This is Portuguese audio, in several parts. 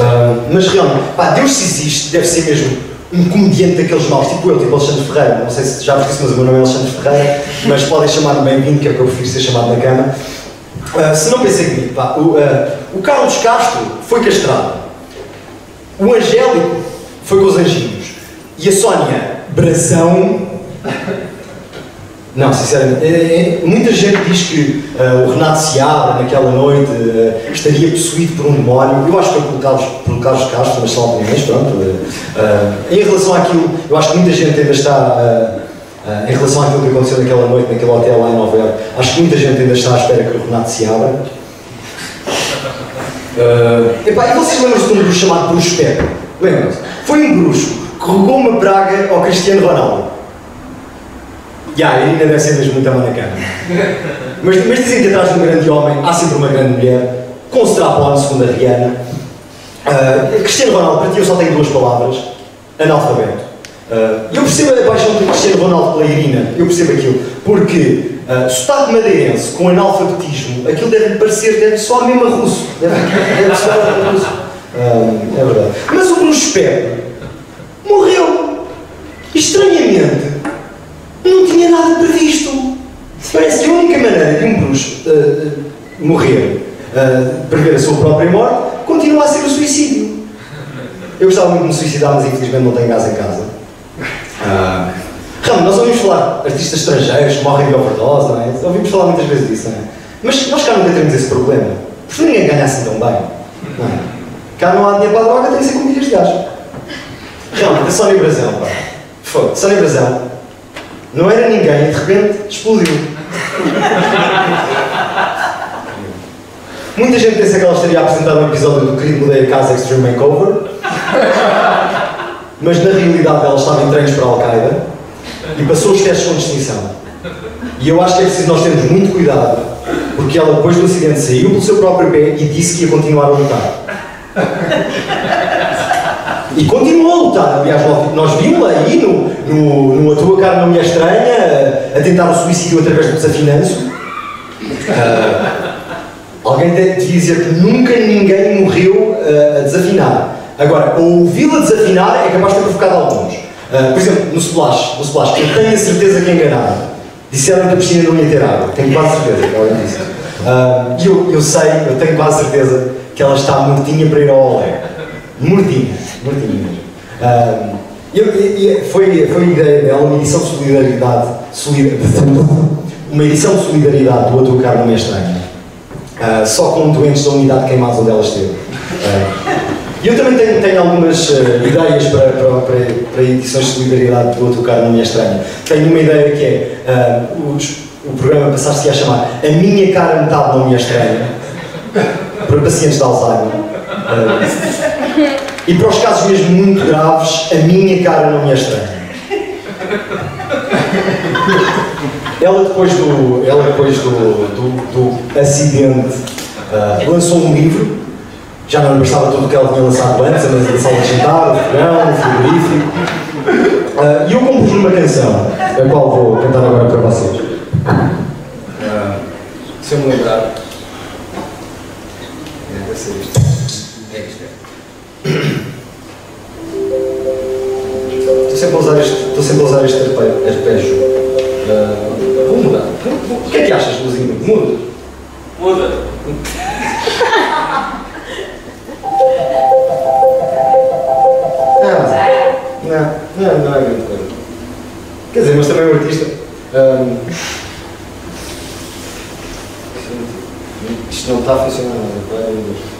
Ah, mas realmente, pá, Deus se existe, deve ser mesmo um comediante daqueles maus, tipo eu, tipo Alexandre Ferreira. Não sei se já vos disse, mas o meu nome é Alexandre Ferreira, mas podem chamar-me bem-vindo, que é porque eu prefiro ser chamado na cama. Ah, se não pensei comigo, pá, o, ah, o Carlos Castro foi castrado. O Angélico foi com os anjinhos. E a Sónia Brasão. Não, sinceramente, é- é- muita gente diz que ah, o Renato Seabra, naquela noite, ah, estaria possuído por um demónio. Eu acho que foi pelo Carlos, pelo Carlos Castro, mas são opiniões, pronto. ah, em relação àquilo, eu acho que muita gente ainda está. em relação àquilo que aconteceu naquela noite, naquele hotel lá em Nova Iorque, acho que muita gente ainda está à espera que o Renato se abra. Epá, e vocês lembram-se de um bruxo chamado Bruxo Pepe? Lembram-se? Foi um bruxo que rogou uma praga ao Cristiano Ronaldo. Yeah, ainda deve ser mesmo muito na cama. Mas, mas dizem que atrás de um grande homem há sempre uma grande mulher, com strap-on, segundo a Rihanna. Ah, Cristiano Ronaldo, para ti, eu só tenho duas palavras: analfabeto. Ah, eu percebo a paixão do Cristiano Ronaldo pela Irina, eu percebo aquilo, porque uh, sotaque madeirense com analfabetismo, aquilo deve parecer, deve só a mesma russo. Deve, deve soar a russo. Ah, é verdade. Mas o Bruce Pepe morreu. Estranhamente, nada previsto. Parece que a única maneira de um bruxo uh, morrer, uh, prever a sua própria morte, continua a ser o suicídio. Eu gostava muito de me suicidar, mas infelizmente não tenho gás em casa. Uh, Ramo, nós ouvimos falar de artistas estrangeiros que morrem de overdose, não é? Ouvimos falar muitas vezes disso, não é? Mas nós cá nunca temos esse problema. Porque ninguém ganha assim tão bem. Não é? Cá não há dinheiro para a droga, tem que ser com milhas de gás. Realmente, a Sónia Brasão, pá. Foi. Sónia Brasão não era ninguém e de repente explodiu. Muita gente pensa que ela estaria a apresentar um episódio do Querido Mudei a Casa Extreme Makeover. Mas na realidade ela estava em treinos para a Al-Qaeda e passou os testes com distinção. E eu acho que é preciso nós termos muito cuidado, porque ela depois do acidente saiu pelo seu próprio pé e disse que ia continuar a lutar. E continuou a lutar. Aliás, nós vimos-la aí no, no, no A Tua Cara Não Me É Estranha, a, a tentar o suicídio através do desafinanço. Uh, alguém devia dizer que nunca ninguém morreu uh, a desafinar. Agora, ouvi-la desafinar é capaz de ter provocado alguns. Uh, por exemplo, no Splash, no Splash, eu tenho a certeza que enganaram. Disseram que a piscina não ia ter água. Tenho quase certeza que ela disse. E eu, eu sei, eu tenho quase certeza que ela está mortinha para ir ao Olé. Mortinha, mortinha mesmo. Uh, eu, eu, foi, foi ideia dela, uma edição de solidariedade, solidariedade uma edição de solidariedade do outro carro não é estranho. Uh, só com doentes da unidade queimados onde ela esteve. Uh, eu também tenho, tenho algumas uh, ideias para, para, para, para, edições de solidariedade do outro é estranho. Tenho uma ideia que é os, o programa passar-se a chamar A Minha Cara Metade Não Me Estranha para pacientes de Alzheimer. E para os casos mesmo muito graves, A Minha Cara Não Me é Estranha. Ela depois do, ela depois do, do, do acidente lançou um livro já não bastava tudo o que ela tinha lançado antes, a sala de jantar, o fogão, o frigorífico. Uh, e eu compus uma canção, a qual vou cantar agora para vocês. Uh, se eu me lembrar. Deve ser isto. Estou sempre a usar este, estou sempre a usar este arpejo. Uh, vou mudar. O que é que achas, Luzinho? Muda? Muda. Não, não, não é grande coisa. Quer dizer, mas também é um artista. Um, isto não está a funcionar.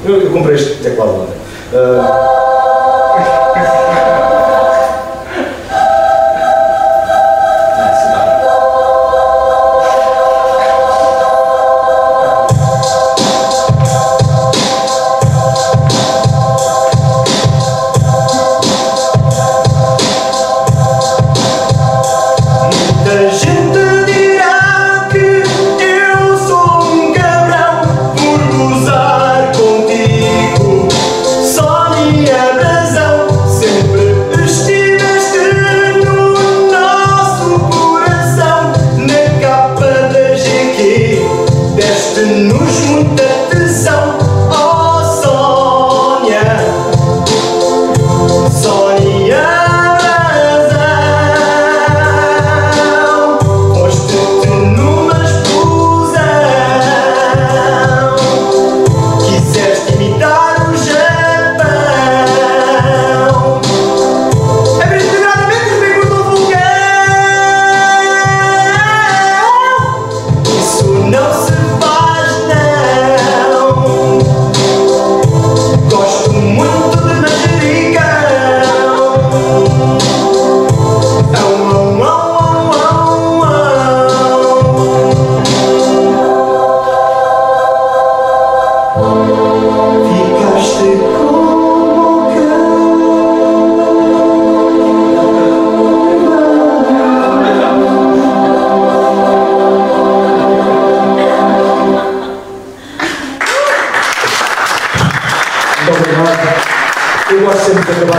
Eu, eu comprei este teclado lá. Uh,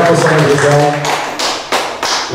com a Brazão,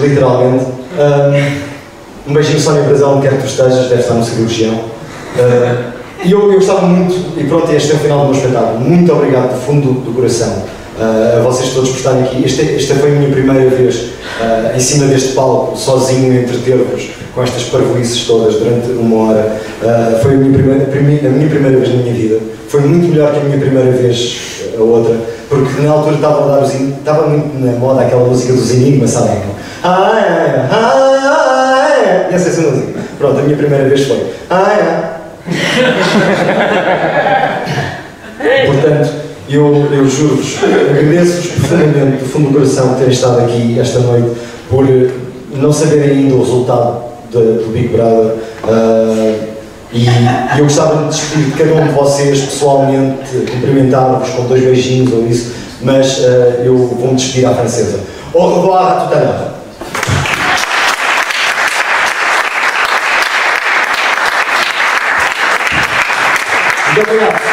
literalmente. Um, um beijinho, Sónia Brazão, quer que tu estejas, deve estar no cirurgião. Uh, e eu, eu gostava muito, e pronto, este é o final do meu espetáculo. Muito obrigado do fundo do coração uh, a vocês todos por estarem aqui. Esta, esta foi a minha primeira vez uh, em cima deste palco, sozinho, entreter-vos com estas parvoices todas durante uma hora. Uh, foi a minha, primeira, a minha primeira vez na minha vida. Foi muito melhor que a minha primeira vez a outra, porque na altura estava a dar os, estava muito na moda aquela música dos Enigmas, sabem? Ah, é, ah, é. Essa é essa música. Pronto, a minha primeira vez foi. Ah, é. Portanto, eu, eu juro-vos, agradeço-vos profundamente, do fundo do coração, terem estado aqui esta noite, por não saberem ainda o resultado de, do Big Brother. Uh, e eu gostava de despedir de cada um de vocês pessoalmente, cumprimentar-vos com dois beijinhos ou isso, mas uh, eu vou-me despedir à francesa. Au revoir, tout à l'heure. Muito obrigado.